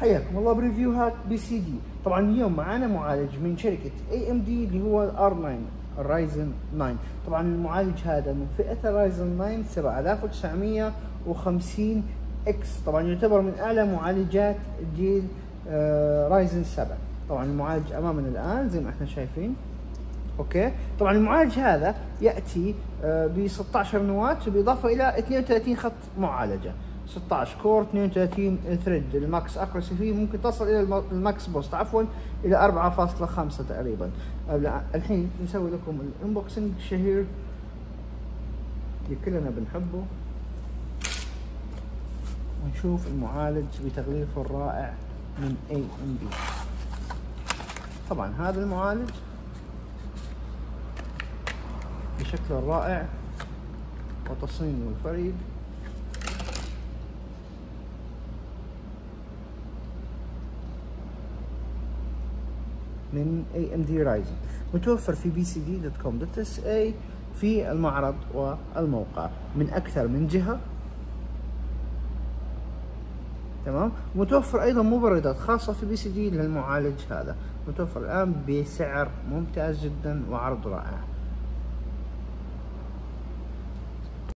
حياكم الله بريفيوهات PCD. طبعا اليوم معانا معالج من شركة AMD اللي هو ال R 9 ال Ryzen 9 طبعا المعالج هذا من فئة ال Ryzen 9 7950 X طبعا يعتبر من أعلى معالجات جيل آه Ryzen 7 طبعا المعالج أمامنا الآن زي ما إحنا شايفين. أوكي؟ طبعا المعالج هذا يأتي آه ب 16 نواة بالاضافه إلى 32 خط معالجة. 16 core 32 thread. ال max frequency فيه ممكن تصل إلى ال max boost. عفوا إلى 4.5 تقريبا. الحين نسوي لكم ال unboxing الشهير اللي كلنا بنحبه. ونشوف المعالج بتغليفه الرائع من AMD طبعا هذا المعالج بشكل رائع. وتصميمه الفريد. من AMD Ryzen متوفر في PCD dot com dot SA في المعرض والموقع. من أكثر من جهة. تمام؟ متوفر أيضا مبردات خاصة في PCD للمعالج هذا. متوفر الآن بسعر ممتاز جدا وعرض رائع.